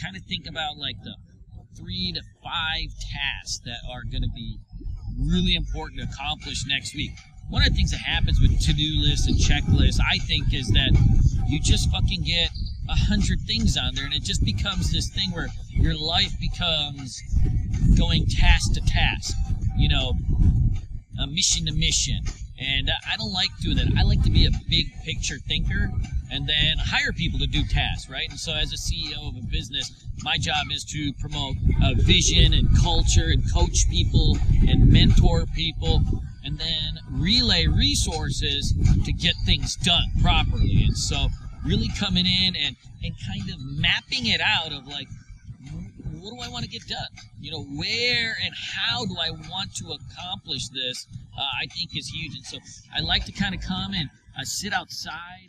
kind of think about like the three to five tasks that are going to be really important to accomplish next week. One of the things that happens with to-do lists and checklists, I think, is that you just fucking get a hundred things on there, and it just becomes this thing where your life becomes going task to task. You know, a mission to mission. And I don't like doing that. I like to be a big picture thinker and then hire people to do tasks, right? And so, as a CEO of a business, my job is to promote a vision and culture and coach people and mentor people and then relay resources to get things done properly. And so, really coming in and, and kind of mapping it out of like, what do I want to get done? You know, where and how do I want to accomplish this? Uh, I think is huge. And so I like to kind of come and uh, sit outside